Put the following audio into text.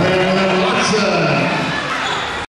Marilyn Watson.